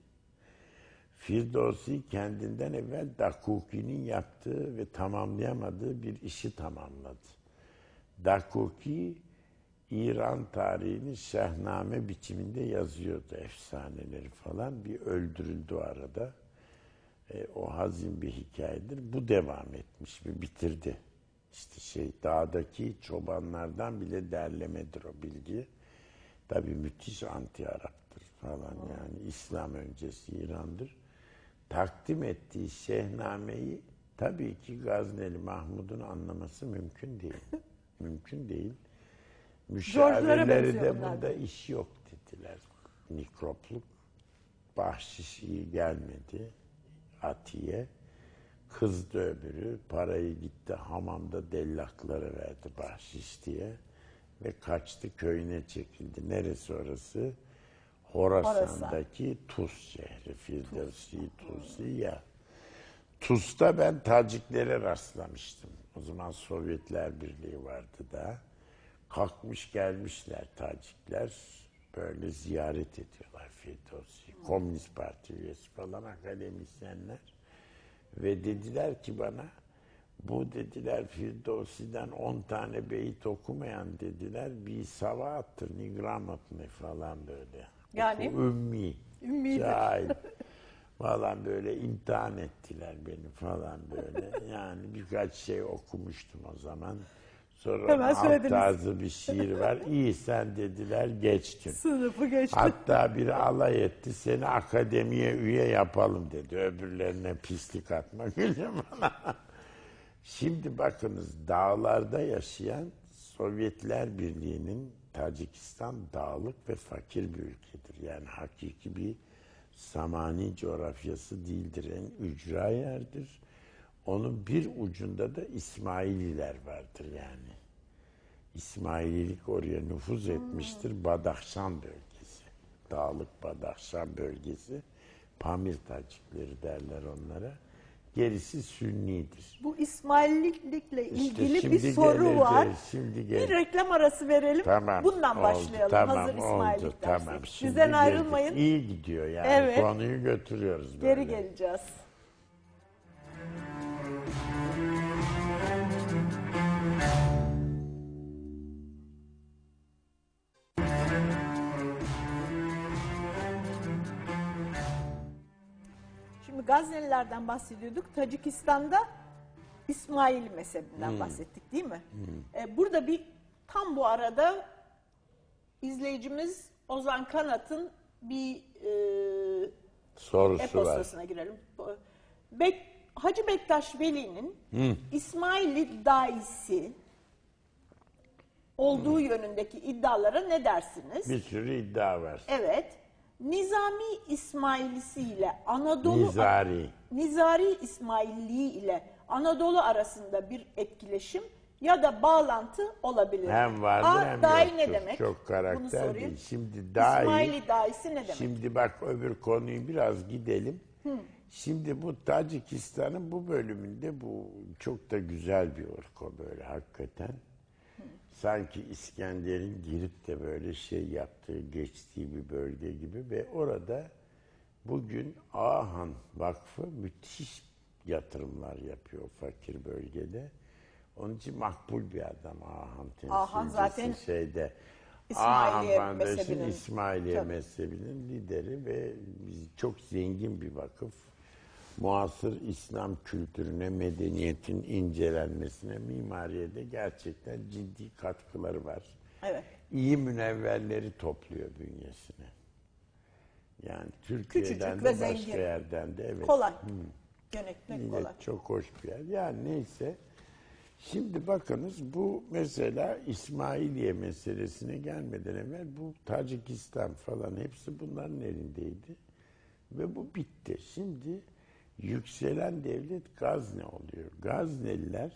Firdevsi kendinden evvel Dakuki'nin yaptığı ve tamamlayamadığı bir işi tamamladı. Dakuki İran tarihini şehname biçiminde yazıyordu efsaneleri falan. Bir öldürüldü arada. E, o hazin bir hikayedir. Bu devam etmiş ve bitirdi. İşte şey dağdaki çobanlardan bile derlemedir o bilgi. Tabii müthiş anti Arap'tır falan yani İslam öncesi İran'dır. Takdim ettiği Şehname'yi tabii ki Gazneli Mahmud'un anlaması mümkün değil. mümkün değil. Müşavirleri de burada iş yok dediler. Mikropluk, bahşiş iyi gelmedi. Atiye. Kızdı öbürü. Parayı gitti hamamda dellaklara verdi bahşiş diye. Ve kaçtı köyüne çekildi. Neresi orası? Horasan'daki Tuz şehri. Firdevsi Tusi ya. Tuz'da ben Taciklere rastlamıştım. O zaman Sovyetler Birliği vardı da. Kalkmış gelmişler Tacikler. Böyle ziyaret ediyorlar Firdevsi. Komünist Parti üyesi falan akademisyenler. Ve dediler ki bana bu dediler Firdevsi'den 10 tane beyit okumayan dediler bir savattır, nigramat ne falan böyle. Yani? Ümmi. Ümmidir. Cahil. falan böyle imtihan ettiler beni falan böyle. Yani birkaç şey okumuştum o zaman. Sonra Hemen halk söylediniz. tarzı bir şiir var. İyi sen dediler geçtin. Sınıfı geçti. Hatta biri alay etti seni akademiye üye yapalım dedi. Öbürlerine pislik atma gülüm bana. Şimdi bakınız dağlarda yaşayan Sovyetler Birliği'nin Tacikistan dağlık ve fakir bir ülkedir. Yani hakiki bir samani coğrafyası değildir. En ücra yerdir. Onun bir ucunda da İsmaililer vardır yani. İsmaililik oraya nüfuz etmiştir. Badahşan bölgesi. Dağlık Badahşan bölgesi. Pamir Tacikleri derler onlara. Gerisi Sünnidir. Bu İsmaillikle ilgili şimdi bir soru geleceğiz, var. şimdi bir reklam arası verelim. Tamam. Bundan oldu, başlayalım. Tamam, Hazır oldu, İsmaillik dersek. Tamam. Şimdi Bizden ayrılmayın. İyi gidiyor yani. Evet. Konuyu götürüyoruz böyle. Geri geleceğiz. Gaznelilerden bahsediyorduk. Tacikistan'da İsmail mezhebinden Hmm. bahsettik değil mi? Ee, burada bir tam bu arada izleyicimiz Ozan Kanat'ın bir e, Sorusu var. girelim. Bek, Hacı Bektaş Veli'nin Hı. İsmaili daisi olduğu yönündeki iddialara ne dersiniz? Bir sürü iddia var. Evet. Nizami İsmailisi ile Anadolu Nizari. Nizari İsmailliği ile Anadolu arasında bir etkileşim ya da bağlantı olabilir. Hem vardır A, hem dahi yoktur. ne demek? Çok karakter değil. Şimdi dahi, İsmaili daisi ne demek? Şimdi bak öbür konuyu biraz gidelim. Hı. Şimdi bu Tacikistan'ın bu bölümünde bu çok da güzel bir ırk o böyle hakikaten. Sanki İskender'in girip de böyle şey yaptığı, geçtiği bir bölge gibi ve orada bugün Ahan Vakfı müthiş yatırımlar yapıyor fakir bölgede. Onun için makbul bir adam Ahan temsilcisi Ahan zaten şeyde. İsmailiye Ahan mezhebinin- İsmailiye Tabii. mezhebinin lideri ve çok zengin bir vakıf. Muasır İslam kültürüne, medeniyetin incelenmesine, mimariye de gerçekten ciddi katkıları var. Evet. İyi münevverleri topluyor bünyesine. Yani Türkiye'den Küçücük de ve başka zengin. yerden de evet. Kolay. Hı. Yönetmek Yine kolay. çok hoş bir yer. Yani neyse. Şimdi bakınız bu mesela İsmailiye meselesine gelmeden evvel bu Tacikistan falan hepsi bunların elindeydi. Ve bu bitti. Şimdi yükselen devlet Gazne oluyor. Gazneliler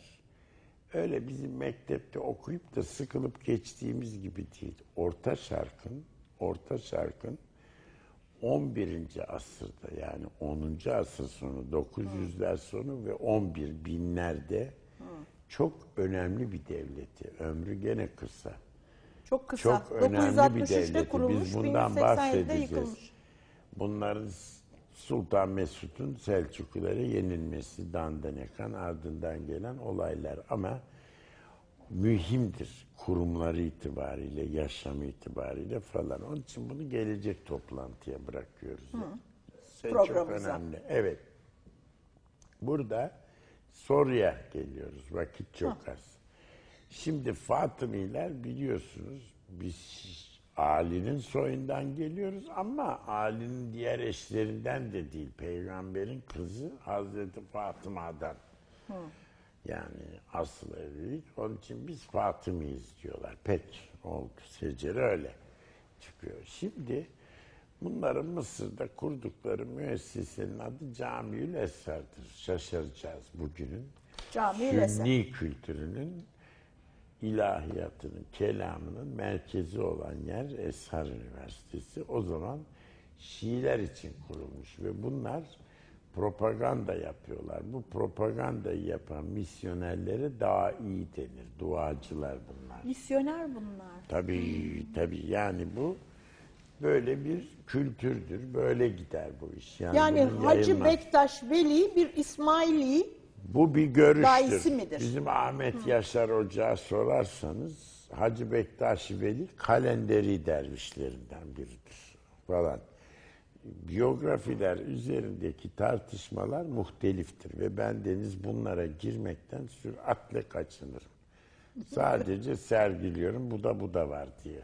öyle bizim mektepte okuyup da sıkılıp geçtiğimiz gibi değil. Orta Şark'ın, Orta Şark'ın 11. asırda yani 10. asır sonu 900'ler sonu ve 11 binlerde çok önemli bir devleti. Ömrü gene kısa. Çok kısa. Çok önemli bir 963'te devleti. kurulmuş, Biz bundan 1087'de bahsedeceğiz. yıkılmış. Bunların Sultan Mesut'un Selçuklulara yenilmesi, Dandanekan ardından gelen olaylar ama mühimdir kurumları itibariyle, yaşam itibariyle falan. Onun için bunu gelecek toplantıya bırakıyoruz. Hı. Çok önemli. Evet. Burada soruya geliyoruz. Vakit çok az. Şimdi Fatımiler biliyorsunuz biz Ali'nin soyundan geliyoruz ama Ali'nin diğer eşlerinden de değil. Peygamberin kızı Hazreti Fatıma'dan. Yani asıl evlilik. Onun için biz Fatımiyiz diyorlar. Pek oldu. Secere öyle çıkıyor. Şimdi bunların Mısır'da kurdukları müessesenin adı Camiül Esrar'dır. Şaşıracağız bugünün. Camiül Esrar. Sünni kültürünün ilahiyatının, kelamının merkezi olan yer Eshar Üniversitesi. O zaman Şiiler için kurulmuş ve bunlar propaganda yapıyorlar. Bu propagandayı yapan misyonerlere daha iyi denir. Duacılar bunlar. Misyoner bunlar. Tabii tabii yani bu böyle bir kültürdür. Böyle gider bu iş. Yani, Yani Hacı. Bektaş Veli bir İsmaili Bu bir görüştür. Midir? Bizim Ahmet Yaşar Hoca'a sorarsanız Hacı Bektaş Veli kalenderi dervişlerinden biridir falan. Biyografiler üzerindeki tartışmalar muhteliftir ve ben deniz bunlara girmekten süratle kaçınırım. Sadece sergiliyorum. Bu da bu da var diye.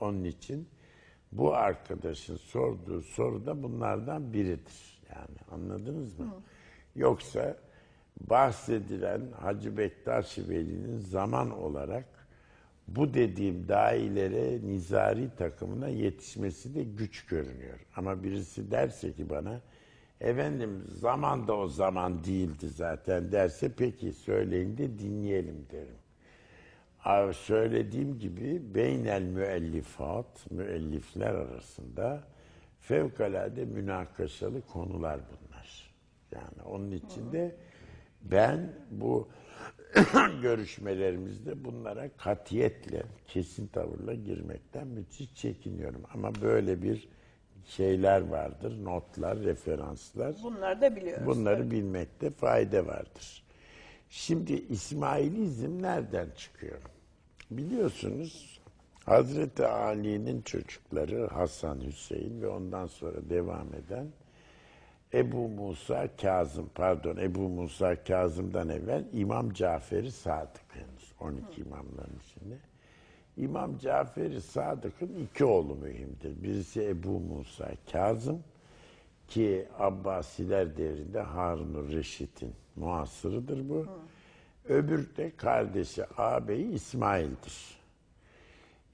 Onun için bu arkadaşın sorduğu soru da bunlardan biridir. Yani anladınız mı? Yoksa bahsedilen Hacı Bektaş Veli'nin zaman olarak bu dediğim dahilere nizari takımına yetişmesi de güç görünüyor. Ama birisi derse ki bana efendim zaman da o zaman değildi zaten derse peki söyleyin de dinleyelim derim. Abi söylediğim gibi beynel müellifat, müellifler arasında fevkalade münakaşalı konular bunlar. Yani onun için de ben bu görüşmelerimizde bunlara katiyetle, kesin tavırla girmekten müthiş çekiniyorum. Ama böyle bir şeyler vardır, notlar, referanslar. Bunları da biliyoruz. Bunları bilmekte fayda vardır. Şimdi İsmailizm nereden çıkıyor? Biliyorsunuz Hazreti Ali'nin çocukları Hasan Hüseyin ve ondan sonra devam eden Ebu Musa Kazım pardon Ebu Musa Kazım'dan evvel İmam Cafer-i Sadık henüz 12 imamların içinde. İmam Cafer-i Sadık'ın iki oğlu mühimdir. Birisi Ebu Musa Kazım ki Abbasiler devrinde Harun Reşit'in muasırıdır bu. Öbür de kardeşi ağabeyi İsmail'dir.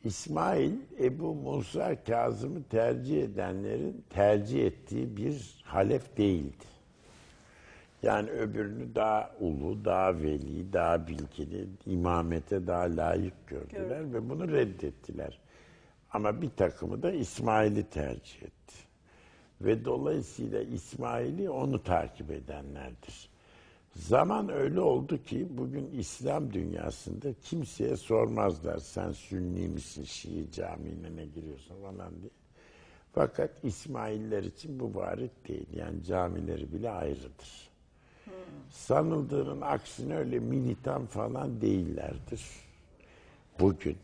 İsmail Ebu Musa Kazım'ı tercih edenlerin tercih ettiği bir halef değildi. Yani öbürünü daha ulu, daha veli, daha bilgili, imamete daha layık gördüler ve bunu reddettiler. Ama bir takımı da İsmail'i tercih etti. Ve dolayısıyla İsmail'i onu takip edenlerdir. Zaman öyle oldu ki bugün İslam dünyasında kimseye sormazlar sen Sünni misin, Şii camiine ne giriyorsun falan diye. Fakat İsmailler için bu varit değil. Yani camileri bile ayrıdır. Sanıldığının aksine öyle militan falan değillerdir. Bugün.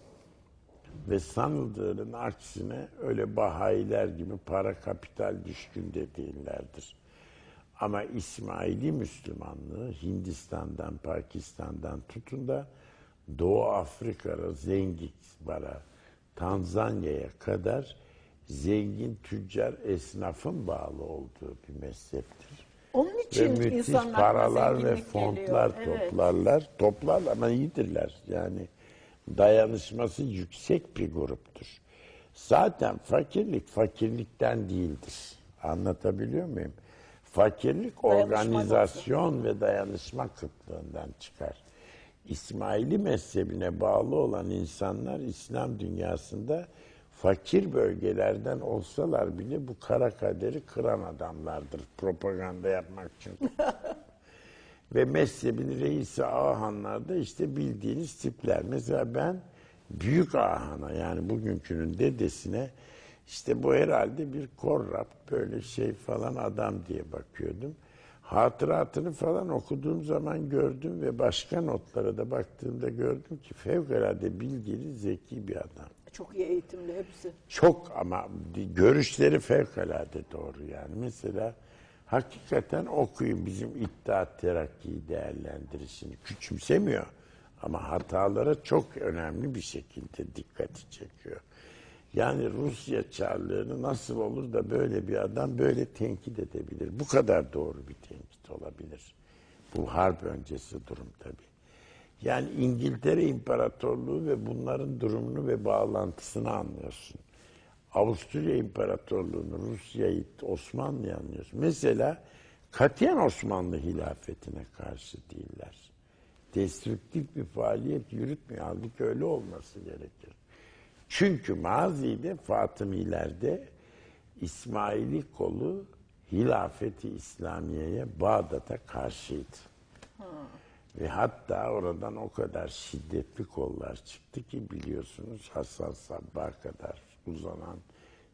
Ve sanıldığının aksine öyle bahayiler gibi para kapital düşkün de değillerdir. Ama İsmaili Müslümanlığı Hindistan'dan, Pakistan'dan tutun da Doğu Afrika'ya, Zengibar'a, Tanzanya'ya kadar zengin tüccar esnafın bağlı olduğu bir mezheptir. Onun için ve müthiş insanlar paralar ve fontlar geliyor. Evet. toplarlar. Toplarlar ama iyidirler. Yani dayanışması yüksek bir gruptur. Zaten fakirlik fakirlikten değildir. Anlatabiliyor muyum? Fakirlik organizasyon ve dayanışma kıtlığından çıkar. İsmaili mezhebine bağlı olan insanlar İslam dünyasında fakir bölgelerden olsalar bile bu kara kaderi kıran adamlardır propaganda yapmak için. Ve mezhebin reisi Ahanlar da işte bildiğiniz tipler. Mesela ben Büyük Ahan'a yani bugünkünün dedesine işte bu herhalde bir korrap böyle şey falan adam diye bakıyordum. Hatıratını falan okuduğum zaman gördüm ve başka notlara da baktığımda gördüm ki fevkalade bilgili, zeki bir adam. Çok iyi eğitimli hepsi. Çok ama görüşleri fevkalade doğru yani. Mesela hakikaten okuyun bizim İttihat Terakki'yi değerlendirişini. Küçümsemiyor ama hatalara çok önemli bir şekilde dikkati çekiyor. Yani Rusya çarlığını nasıl olur da böyle bir adam böyle tenkit edebilir? Bu kadar doğru bir tenkit olabilir. Bu harp öncesi durum tabii. Yani İngiltere İmparatorluğu ve bunların durumunu ve bağlantısını anlıyorsun. Avusturya İmparatorluğu'nu, Rusya'yı, Osmanlı'yı anlıyorsun. Mesela katiyen Osmanlı hilafetine karşı değiller. Destrüktif bir faaliyet yürütmüyor. Halbuki öyle olması gerekir. Çünkü mazide Fatımilerde İsmaili kolu hilafeti İslamiye'ye Bağdat'a karşıydı. Ve hatta oradan o kadar şiddetli kollar çıktı ki biliyorsunuz Hasan Sabbah'a kadar uzanan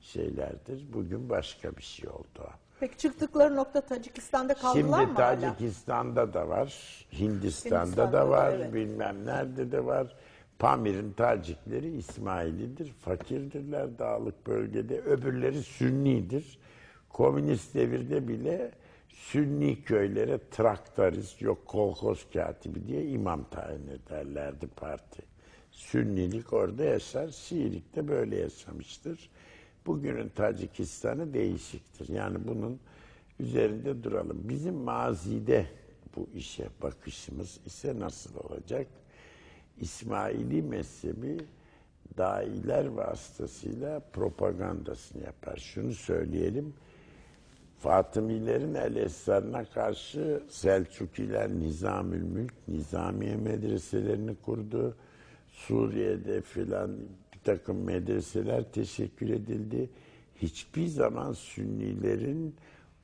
şeylerdir. Bugün başka bir şey oldu. Peki çıktıkları nokta Tacikistan'da kaldılar Şimdi mı hala? Tacikistan'da da var, Hindistan'da, Hindistan'da da da, var, evet. bilmem nerede de var. Pamir'in Tacikleri İsmailidir, fakirdirler dağlık bölgede. Öbürleri Sünnidir. Komünist devirde bile Sünni köylere traktarist yok kolhoz katibi diye imam tayin ederlerdi parti. Sünnilik orada yaşar, Şiilik de böyle yaşamıştır. Bugünün Tacikistan'ı değişiktir. Yani bunun üzerinde duralım. Bizim mazide bu işe bakışımız ise nasıl olacak? İsmaili mezhebi dailer vasıtasıyla propagandasını yapar. Şunu söyleyelim. Fatımilerin el esrarına karşı Selçukiler Nizamül Mülk, Nizamiye medreselerini kurdu. Suriye'de filan bir takım medreseler teşekkür edildi. Hiçbir zaman Sünnilerin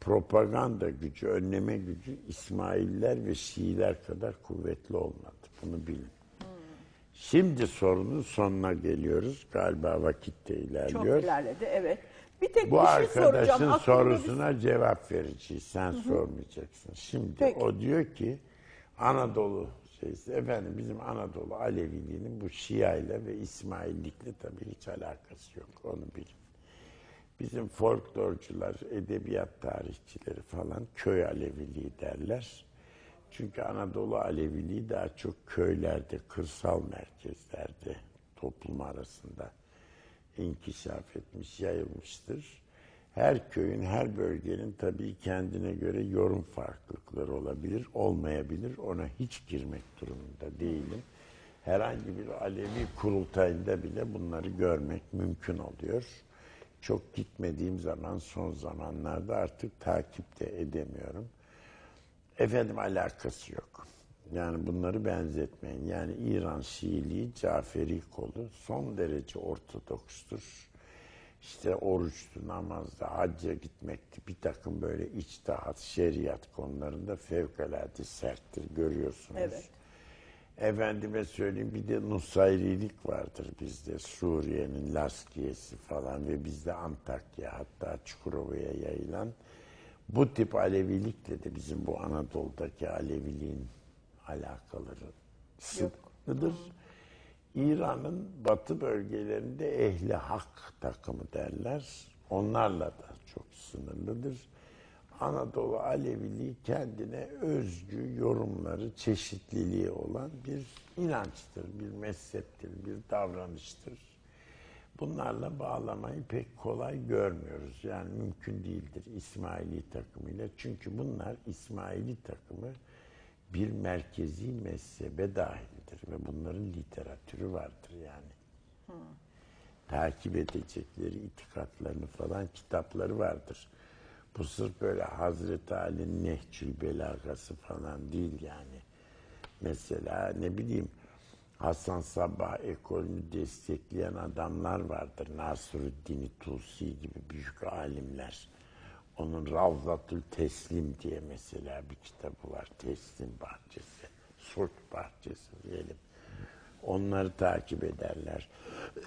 propaganda gücü, önleme gücü İsmailler ve Şiiler kadar kuvvetli olmadı. Bunu bilin. Şimdi sorunun sonuna geliyoruz. Galiba vakit de Çok ilerliyor. ilerledi evet. Bir tek Bu bir şey arkadaşın soracağım. Sorusuna cevap vereceğiz. Sen Hı hı. sormayacaksın. Şimdi Peki. o diyor ki Anadolu şeysi, efendim bizim Anadolu Aleviliğinin bu Şia ile ve İsmaillikle tabii hiç alakası yok. Onu bilin. Bizim folklorcular, edebiyat tarihçileri falan köy Aleviliği derler. Çünkü Anadolu Aleviliği daha çok köylerde, kırsal merkezlerde toplum arasında inkişaf etmiş, yayılmıştır. Her köyün, her bölgenin tabii kendine göre yorum farklılıkları olabilir, olmayabilir. Ona hiç girmek durumunda değilim. Herhangi bir Alevi kurultayında bile bunları görmek mümkün oluyor. Çok gitmediğim zaman son zamanlarda artık takip de edemiyorum. Efendim alakası yok. Yani bunları benzetmeyin. Yani İran Şiiliği Caferi kolu son derece ortodokstur. İşte oruçtu, namazda, hacca gitmekti. Bir takım böyle içtihat, şeriat konularında fevkalade serttir. Görüyorsunuz. Evet. Efendime söyleyeyim bir de Nusayrilik vardır bizde. Suriye'nin Laskiyesi falan ve bizde Antakya hatta Çukurova'ya yayılan. Bu tip Alevilikle de bizim bu Anadolu'daki Aleviliğin alakaları sıklıdır. İran'ın batı bölgelerinde ehli hak takımı derler. Onlarla da çok sınırlıdır. Anadolu Aleviliği kendine özgü yorumları, çeşitliliği olan bir inançtır, bir mezheptir, bir davranıştır. Bunlarla bağlamayı pek kolay görmüyoruz. Yani mümkün değildir İsmaili takımıyla. Çünkü bunlar İsmaili takımı bir merkezi mezhebe dahildir ve bunların literatürü vardır yani. Takip edecekleri itikatlarını falan kitapları vardır. Bu sırf böyle Hazreti Ali'nin Nehcül Belagası falan değil yani. Mesela ne bileyim Hasan Sabbah ekolünü destekleyen adamlar vardır. Nasruddin Tusi gibi büyük alimler. Onun Ravzatül Teslim diye mesela bir kitabı var. Teslim bahçesi, sulh bahçesi diyelim. Onları takip ederler.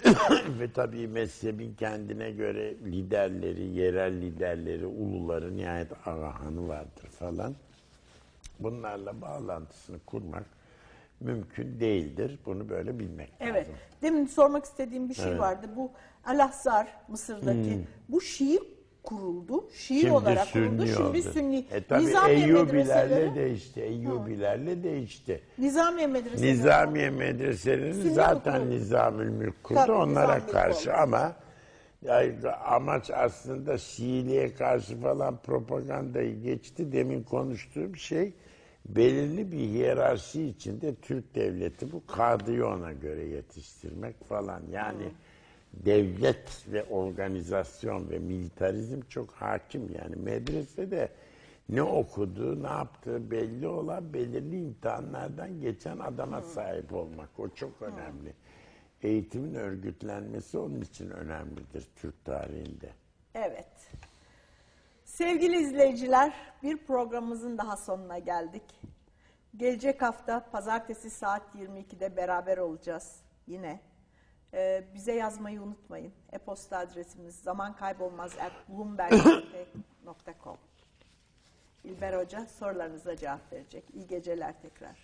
Ve tabii mezhebin kendine göre liderleri, yerel liderleri, uluları, nihayet ağahanı vardır falan. Bunlarla bağlantısını kurmak mümkün değildir. Bunu böyle bilmek Evet. lazım. Demin sormak istediğim bir şey Evet. vardı. Bu Al-Ahzar Mısır'daki Hmm. bu Şii kuruldu. Şii Şimdi olarak kuruldu. Sünni Şimdi oldu. Sünni. E Nizamiye Eyyubilerle medreseleri. değişti. Eyyubilerle değişti. Nizamiye medreseleri. Nizamiye medreselerini Sünni zaten okulu. Nizamül Mülk kurdu Tabii, onlara Nizamül karşı Mülk ama yani amaç aslında Şiiliğe karşı falan propagandayı geçti. Demin konuştuğum şey belirli bir hiyerarşi içinde Türk devleti bu kadıyı ona göre yetiştirmek falan. Yani devlet ve organizasyon ve militarizm çok hakim yani medresede ne okuduğu, ne yaptığı belli olan belirli imtihanlardan geçen adama sahip olmak. O çok önemli. Eğitimin örgütlenmesi onun için önemlidir Türk tarihinde. Evet. Sevgili izleyiciler, bir programımızın daha sonuna geldik. Gelecek hafta pazartesi saat 22'de beraber olacağız yine. Ee, bize yazmayı unutmayın. E-posta adresimiz zaman kaybolmaz bloomberg.com İlber Hoca sorularınıza cevap verecek. İyi geceler tekrar.